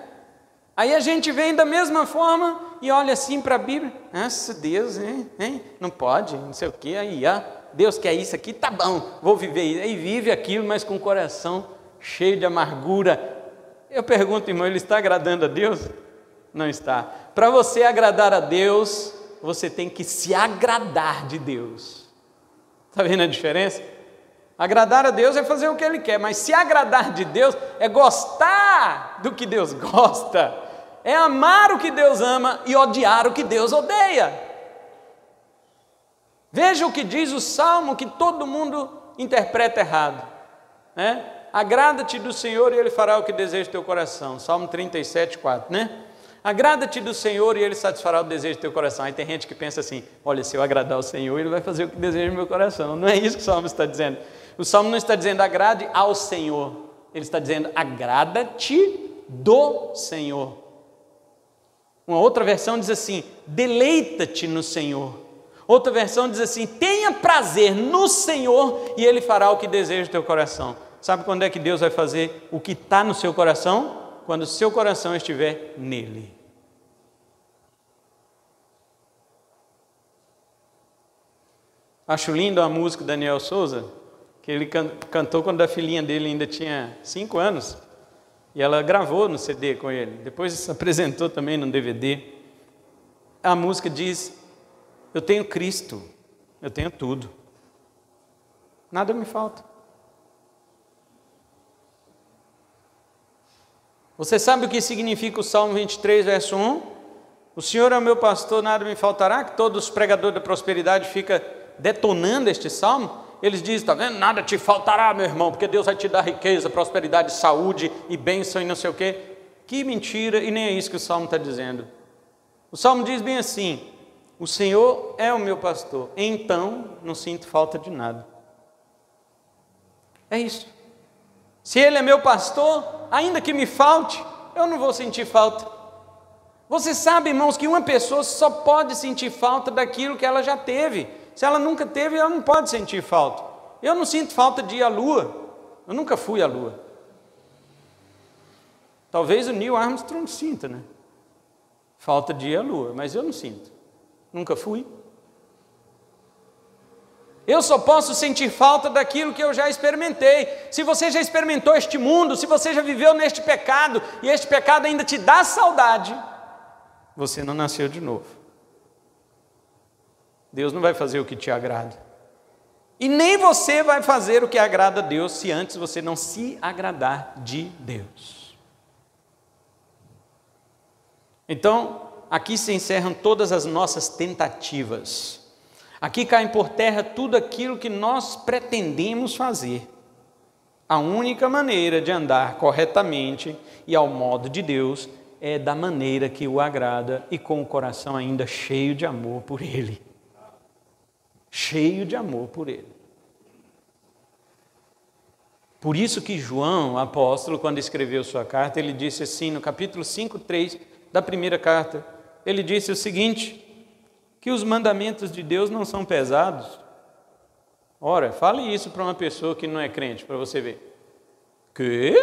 Aí a gente vem da mesma forma e olha assim para a Bíblia. Nossa, Deus, hein, hein? não pode, não sei o quê. Aí, ah, Deus quer isso aqui, tá bom, vou viver isso. Aí vive aquilo, mas com o coração cheio de amargura. Eu pergunto, irmão, ele está agradando a Deus? Não está. Para você agradar a Deus, você tem que se agradar de Deus. Está vendo a diferença? Agradar a Deus é fazer o que Ele quer, mas se agradar de Deus é gostar do que Deus gosta, é amar o que Deus ama e odiar o que Deus odeia. Veja o que diz o salmo que todo mundo interpreta errado. Né? Agrada-te do Senhor e Ele fará o que deseja teu coração. Salmo 37, 4, né? Agrada-te do Senhor e Ele satisfará o desejo do teu coração. Aí tem gente que pensa assim: olha, se eu agradar ao Senhor, Ele vai fazer o que deseja no meu coração. Não é isso que o Salmo está dizendo. O Salmo não está dizendo agrade ao Senhor, ele está dizendo agrada-te do Senhor. Uma outra versão diz assim: deleita-te no Senhor. Outra versão diz assim: tenha prazer no Senhor e Ele fará o que deseja o teu coração. Sabe quando é que Deus vai fazer o que está no seu coração? quando o seu coração estiver nele. Acho lindo a música Daniel Souza, que ele cantou quando a filhinha dele ainda tinha cinco anos. E ela gravou no CD com ele. Depois se apresentou também no DVD. A música diz: Eu tenho Cristo, eu tenho tudo. Nada me falta. Você sabe o que significa o Salmo 23, verso 1? O Senhor é o meu pastor, nada me faltará, que todos os pregadores da prosperidade ficam detonando este salmo. Eles dizem, está vendo? Nada te faltará, meu irmão, porque Deus vai te dar riqueza, prosperidade, saúde e bênção e não sei o quê. Que mentira, e nem é isso que o salmo está dizendo. O salmo diz bem assim: O Senhor é o meu pastor, então não sinto falta de nada. É isso. Se Ele é meu pastor, ainda que me falte, eu não vou sentir falta. Você sabe, irmãos, que uma pessoa só pode sentir falta daquilo que ela já teve. Se ela nunca teve, ela não pode sentir falta. Eu não sinto falta de ir à lua. Eu nunca fui à lua. Talvez o Neil Armstrong sinta, né? Falta de ir à lua, mas eu não sinto. Nunca fui. Eu só posso sentir falta daquilo que eu já experimentei. Se você já experimentou este mundo, se você já viveu neste pecado e este pecado ainda te dá saudade, você não nasceu de novo. Deus não vai fazer o que te agrada. E nem você vai fazer o que agrada a Deus se antes você não se agradar de Deus. Então, aqui se encerram todas as nossas tentativas Aqui cai por terra tudo aquilo que nós pretendemos fazer. A única maneira de andar corretamente e ao modo de Deus é da maneira que o agrada e com o coração ainda cheio de amor por Ele. Cheio de amor por Ele. Por isso que João, apóstolo, quando escreveu sua carta, ele disse assim, no capítulo 5, 3 da primeira carta, ele disse o seguinte: que os mandamentos de Deus não são pesados. Ora, fale isso para uma pessoa que não é crente, para você ver. Que?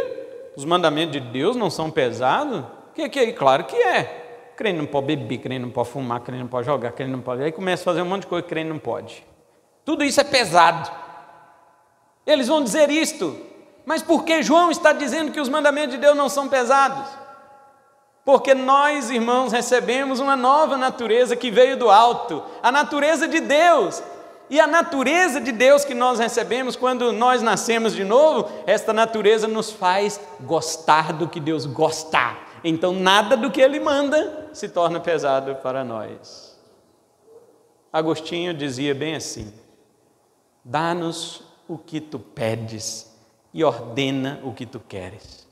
Os mandamentos de Deus não são pesados? Que que é? Claro que é. Crente não pode beber, crente não pode fumar, crente não pode jogar, crente não pode. Aí começa a fazer um monte de coisa que crente não pode. Tudo isso é pesado. Eles vão dizer isto. Mas por que João está dizendo que os mandamentos de Deus não são pesados? Porque nós, irmãos, recebemos uma nova natureza que veio do alto, a natureza de Deus. E a natureza de Deus que nós recebemos quando nós nascemos de novo, esta natureza nos faz gostar do que Deus gosta. Então, nada do que Ele manda se torna pesado para nós. Agostinho dizia bem assim: Dá-nos o que tu pedes, e ordena o que tu queres.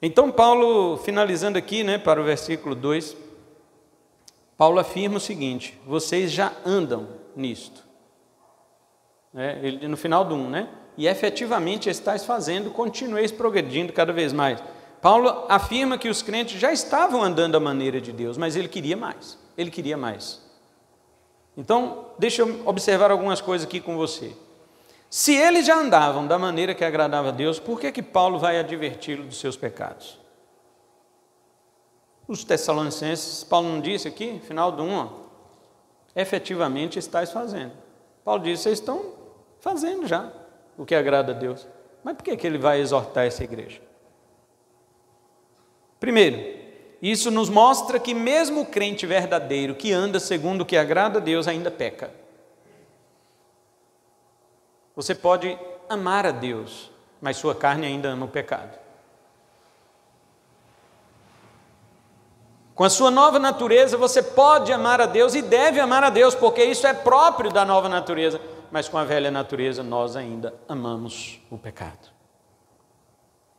Então, Paulo, finalizando aqui, né, para o versículo 2, Paulo afirma o seguinte: vocês já andam nisto. É, ele, no final do 1, né? E efetivamente estáis fazendo, continueis progredindo cada vez mais. Paulo afirma que os crentes já estavam andando à maneira de Deus, mas ele queria mais. Ele queria mais. Então, deixa eu observar algumas coisas aqui com você. Se eles já andavam da maneira que agradava a Deus, por que, que Paulo vai adverti-lo dos seus pecados? Os Tessalonicenses, Paulo não disse aqui, final do 1, ó, efetivamente estáis fazendo. Paulo disse, vocês estão fazendo já o que agrada a Deus. Mas por que, que ele vai exortar essa igreja? Primeiro, isso nos mostra que mesmo o crente verdadeiro que anda segundo o que agrada a Deus ainda peca. Você pode amar a Deus, mas sua carne ainda ama o pecado. Com a sua nova natureza, você pode amar a Deus e deve amar a Deus, porque isso é próprio da nova natureza, mas com a velha natureza nós ainda amamos o pecado.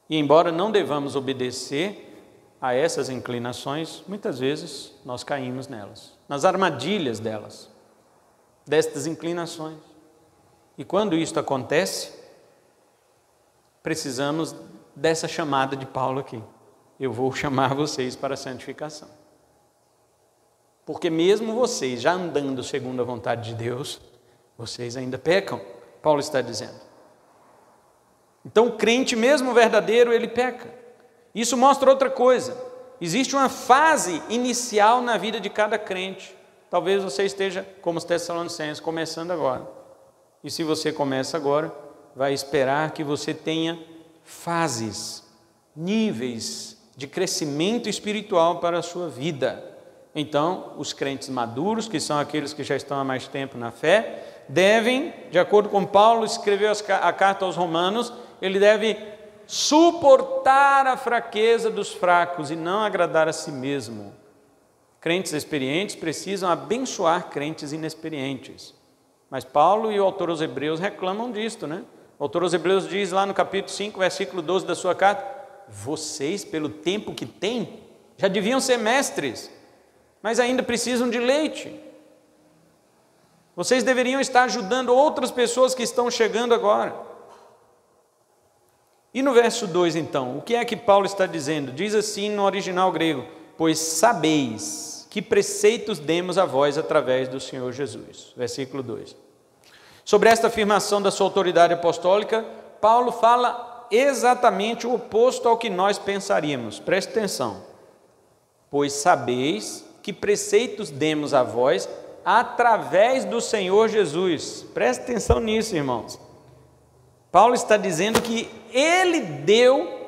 E embora não devamos obedecer a essas inclinações, muitas vezes nós caímos nelas, nas armadilhas delas, destas inclinações. E quando isto acontece, precisamos dessa chamada de Paulo aqui. Eu vou chamar vocês para a santificação. Porque mesmo vocês já andando segundo a vontade de Deus, vocês ainda pecam, Paulo está dizendo. Então, o crente, mesmo verdadeiro, ele peca. Isso mostra outra coisa. Existe uma fase inicial na vida de cada crente. Talvez você esteja, como os Tessalonicenses, começando agora. E se você começa agora, vai esperar que você tenha fases, níveis de crescimento espiritual para a sua vida. Então, os crentes maduros, que são aqueles que já estão há mais tempo na fé, devem, de acordo com Paulo escreveu a carta aos Romanos, ele deve suportar a fraqueza dos fracos e não agradar a si mesmo. Crentes experientes precisam abençoar crentes inexperientes. Mas Paulo e o autor aos Hebreus reclamam disto, né? O autor aos Hebreus diz lá no capítulo 5, versículo 12 da sua carta: Vocês, pelo tempo que têm, já deviam ser mestres, mas ainda precisam de leite. Vocês deveriam estar ajudando outras pessoas que estão chegando agora. E no verso 2, então, o que é que Paulo está dizendo? Diz assim no original grego: Pois sabeis que preceitos demos a vós através do Senhor Jesus. Versículo 2. Sobre esta afirmação da sua autoridade apostólica, Paulo fala exatamente o oposto ao que nós pensaríamos. Preste atenção. Pois sabeis que preceitos demos a vós através do Senhor Jesus. Preste atenção nisso, irmãos. Paulo está dizendo que ele deu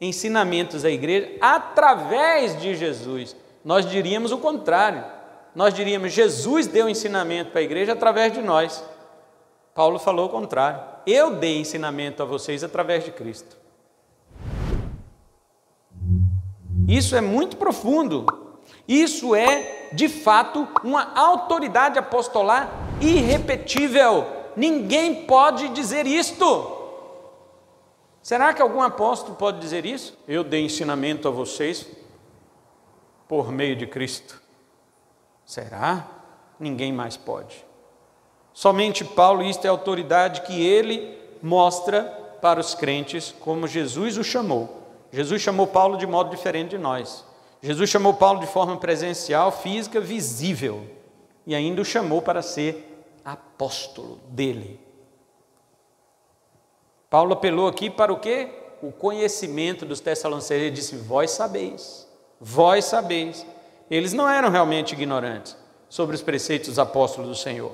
ensinamentos à igreja através de Jesus. Nós diríamos o contrário. Nós diríamos Jesus deu ensinamento para a igreja através de nós. Paulo falou o contrário. Eu dei ensinamento a vocês através de Cristo. Isso é muito profundo. Isso é, de fato, uma autoridade apostolar irrepetível. Ninguém pode dizer isto. Será que algum apóstolo pode dizer isso? Eu dei ensinamento a vocês por meio de Cristo. Será? Ninguém mais pode. Somente Paulo, isto é a autoridade que ele mostra para os crentes, como Jesus o chamou. Jesus chamou Paulo de modo diferente de nós. Jesus chamou Paulo de forma presencial, física, visível, e ainda o chamou para ser apóstolo dele. Paulo apelou aqui para o quê? O conhecimento dos Tessalonicenses. Ele disse: Vós sabeis, vós sabeis. Eles não eram realmente ignorantes sobre os preceitos dos apóstolos do Senhor.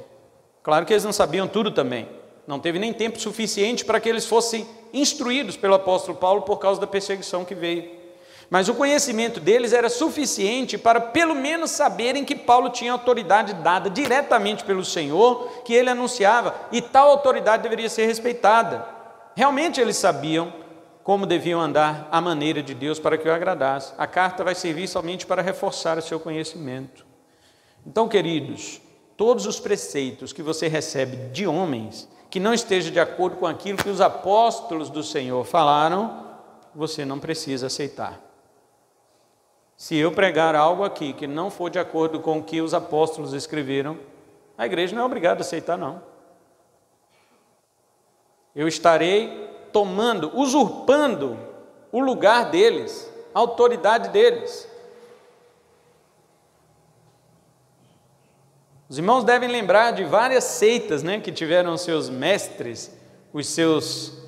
Claro que eles não sabiam tudo também. Não teve nem tempo suficiente para que eles fossem instruídos pelo apóstolo Paulo por causa da perseguição que veio. Mas o conhecimento deles era suficiente para pelo menos saberem que Paulo tinha autoridade dada diretamente pelo Senhor, que ele anunciava, e tal autoridade deveria ser respeitada. Realmente eles sabiam como deviam andar a maneira de Deus para que o agradasse. A carta vai servir somente para reforçar o seu conhecimento. Então, queridos, todos os preceitos que você recebe de homens que não esteja de acordo com aquilo que os apóstolos do Senhor falaram, você não precisa aceitar. Se eu pregar algo aqui que não for de acordo com o que os apóstolos escreveram, a igreja não é obrigada a aceitar, não. Eu estarei tomando, usurpando o lugar deles, a autoridade deles. Os irmãos devem lembrar de várias seitas né, que tiveram seus mestres, os seus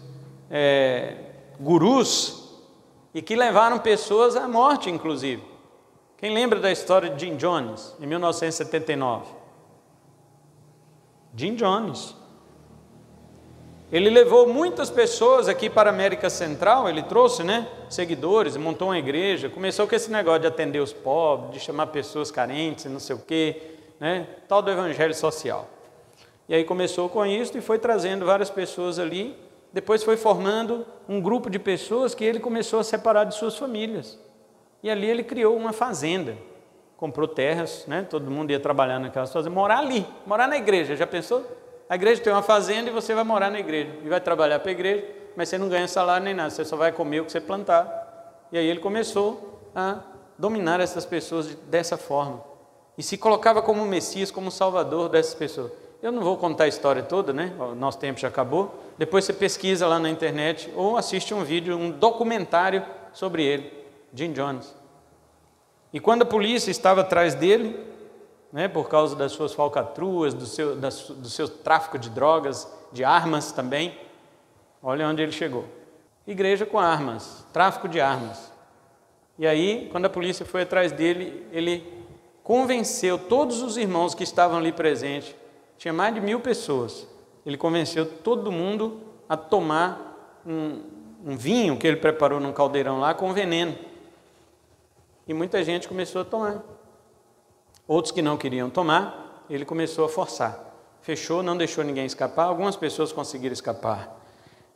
é, gurus, e que levaram pessoas à morte, inclusive. Quem lembra da história de Jim Jones, em 1979? Jim Jones. Ele levou muitas pessoas aqui para a América Central, ele trouxe né, seguidores, montou uma igreja, começou com esse negócio de atender os pobres, de chamar pessoas carentes, não sei o quê né? tal do evangelho social. E aí começou com isso e foi trazendo várias pessoas ali. Depois foi formando um grupo de pessoas que ele começou a separar de suas famílias. E ali ele criou uma fazenda, comprou terras, né? todo mundo ia trabalhar naquelas fazendas, morar ali, morar na igreja. Já pensou? A igreja tem uma fazenda e você vai morar na igreja. E vai trabalhar para a igreja, mas você não ganha salário nem nada, você só vai comer o que você plantar. E aí ele começou a dominar essas pessoas dessa forma e se colocava como Messias, como Salvador dessas pessoas. Eu não vou contar a história toda, né? O nosso tempo já acabou. Depois você pesquisa lá na internet ou assiste um vídeo, um documentário sobre ele, Jim Jones. E quando a polícia estava atrás dele, né, por causa das suas falcatruas, do seu, do seu tráfico de drogas, de armas também, olha onde ele chegou. Igreja com armas, tráfico de armas. E aí, quando a polícia foi atrás dele, ele convenceu todos os irmãos que estavam ali presentes, tinha mais de mil pessoas. Ele convenceu todo mundo a tomar um, um vinho que ele preparou num caldeirão lá com veneno. E muita gente começou a tomar. Outros que não queriam tomar, ele começou a forçar. Fechou, não deixou ninguém escapar. Algumas pessoas conseguiram escapar,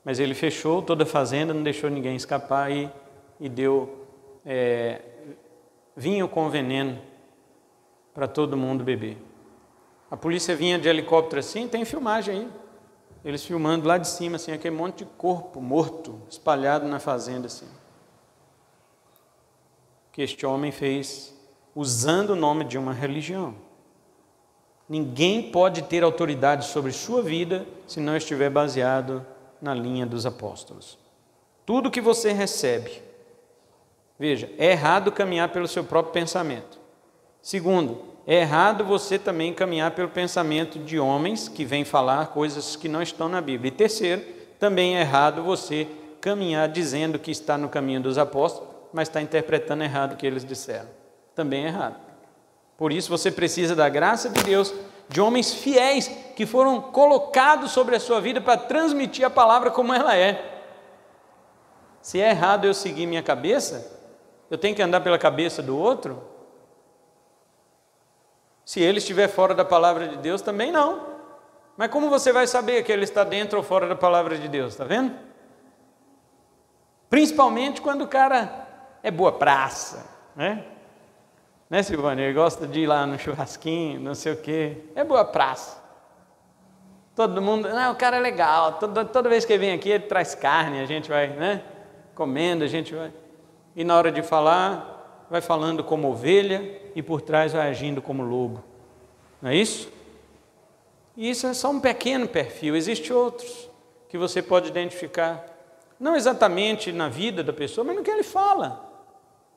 mas ele fechou toda a fazenda, não deixou ninguém escapar e, e deu é, vinho com veneno para todo mundo beber. A polícia vinha de helicóptero assim, tem filmagem aí. Eles filmando lá de cima, assim, aquele monte de corpo morto espalhado na fazenda, assim. Que este homem fez usando o nome de uma religião. Ninguém pode ter autoridade sobre sua vida se não estiver baseado na linha dos apóstolos. Tudo que você recebe, veja, é errado caminhar pelo seu próprio pensamento. Segundo, é errado você também caminhar pelo pensamento de homens que vêm falar coisas que não estão na Bíblia. E terceiro, também é errado você caminhar dizendo que está no caminho dos apóstolos, mas está interpretando errado o que eles disseram. Também é errado. Por isso você precisa da graça de Deus, de homens fiéis que foram colocados sobre a sua vida para transmitir a palavra como ela é. Se é errado eu seguir minha cabeça, eu tenho que andar pela cabeça do outro, se ele estiver fora da palavra de Deus, também não. Mas como você vai saber que ele está dentro ou fora da palavra de Deus? Está vendo? Principalmente quando o cara é boa praça, né? Né, Silvânia? Ele gosta de ir lá no churrasquinho, não sei o quê. É boa praça. Todo mundo, não, o cara é legal. Toda, toda vez que ele vem aqui, ele traz carne, a gente vai, né? Comendo, a gente vai. E na hora de falar, vai falando como ovelha e por trás vai agindo como lobo. Não é isso? E isso é só um pequeno perfil, existem outros que você pode identificar. Não exatamente na vida da pessoa, mas no que ele fala.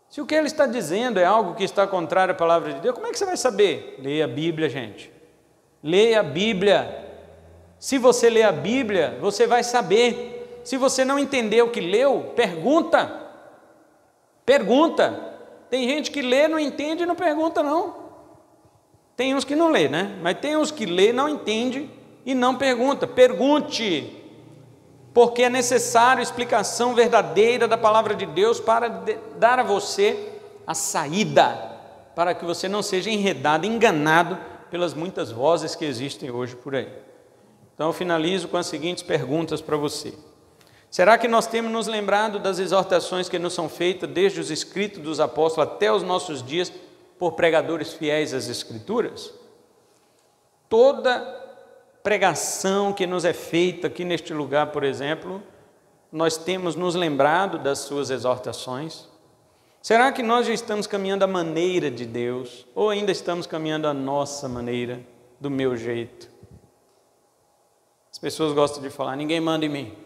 Se o que ele está dizendo é algo que está contrário à palavra de Deus, como é que você vai saber? Leia a Bíblia, gente. Leia a Bíblia. Se você ler a Bíblia, você vai saber. Se você não entender o que leu, pergunta. Pergunta. Tem gente que lê, não entende e não pergunta, não. Tem uns que não lê, né? Mas tem uns que lê, não entende e não pergunta. Pergunte, porque é necessário explicação verdadeira da palavra de Deus para dar a você a saída, para que você não seja enredado, enganado pelas muitas vozes que existem hoje por aí. Então eu finalizo com as seguintes perguntas para você. Será que nós temos nos lembrado das exortações que nos são feitas desde os escritos dos apóstolos até os nossos dias por pregadores fiéis às Escrituras, toda pregação que nos é feita aqui neste lugar, por exemplo, nós temos nos lembrado das suas exortações? Será que nós já estamos caminhando a maneira de Deus ou ainda estamos caminhando a nossa maneira, do meu jeito? As pessoas gostam de falar: ninguém manda em mim.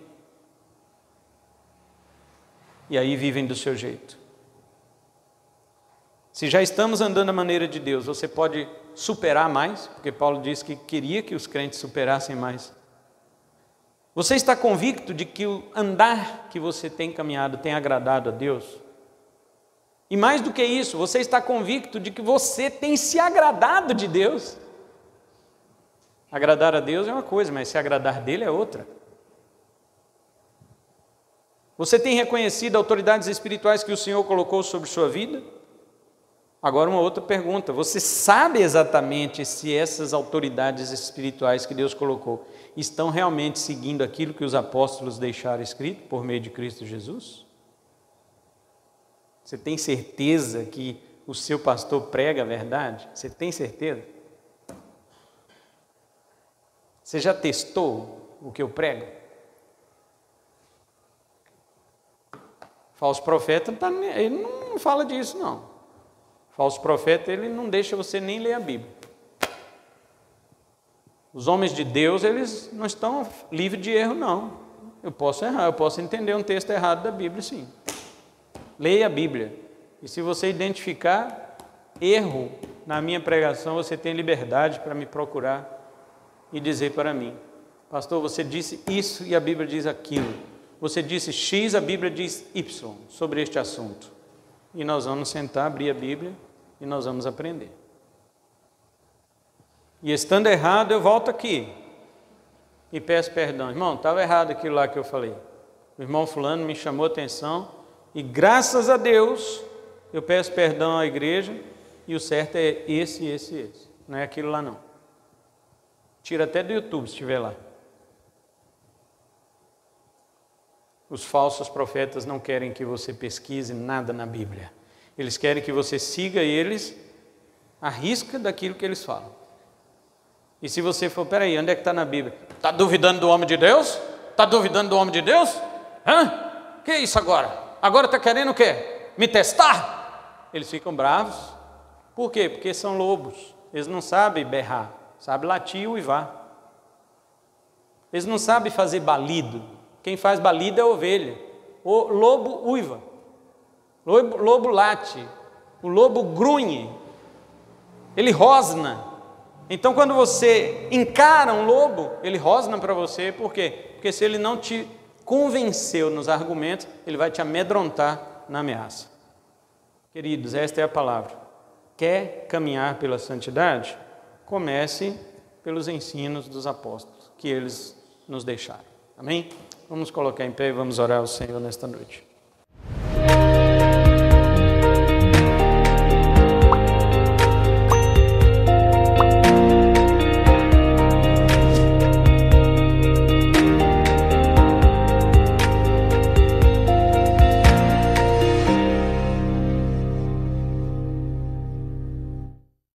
E aí vivem do seu jeito. Se já estamos andando a maneira de Deus, você pode superar mais, porque Paulo disse que queria que os crentes superassem mais. Você está convicto de que o andar que você tem caminhado tem agradado a Deus? E mais do que isso, você está convicto de que você tem se agradado de Deus? Agradar a Deus é uma coisa, mas se agradar dele é outra. Você tem reconhecido autoridades espirituais que o Senhor colocou sobre sua vida? Agora, uma outra pergunta: você sabe exatamente se essas autoridades espirituais que Deus colocou estão realmente seguindo aquilo que os apóstolos deixaram escrito por meio de Cristo Jesus? Você tem certeza que o seu pastor prega a verdade? Você tem certeza? Você já testou o que eu prego? Falso profeta, tá ele não fala disso, não. Falso profeta, ele não deixa você nem ler a Bíblia. Os homens de Deus, eles não estão livres de erro, não. Eu posso errar, eu posso entender um texto errado da Bíblia, sim. Leia a Bíblia. E se você identificar erro na minha pregação, você tem liberdade para me procurar e dizer para mim: Pastor, você disse isso e a Bíblia diz aquilo. Você disse X, a Bíblia diz Y sobre este assunto. E nós vamos sentar, abrir a Bíblia e nós vamos aprender. E estando errado, eu volto aqui e peço perdão. Irmão, estava errado aquilo lá que eu falei. O irmão Fulano me chamou a atenção e graças a Deus eu peço perdão à igreja e o certo é esse, esse, esse. Não é aquilo lá não. Tira até do YouTube se estiver lá. Os falsos profetas não querem que você pesquise nada na Bíblia. Eles querem que você siga eles à risca daquilo que eles falam. E se você for, peraí, onde é que está na Bíblia? Está duvidando do homem de Deus? Está duvidando do homem de Deus? Hã? Que é isso agora? Agora está querendo o quê? Me testar? Eles ficam bravos. Por quê? Porque são lobos. Eles não sabem berrar, sabem latir e uivar. Eles não sabem fazer balido. Quem faz balido é a ovelha. O lobo uiva. Lobo, lobo late, o lobo grunhe, ele rosna. Então, quando você encara um lobo, ele rosna para você, por quê? Porque se ele não te convenceu nos argumentos, ele vai te amedrontar na ameaça. Queridos, esta é a palavra. Quer caminhar pela santidade? Comece pelos ensinos dos apóstolos que eles nos deixaram. Amém? Vamos colocar em pé e vamos orar ao Senhor nesta noite.